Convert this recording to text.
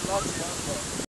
próxima.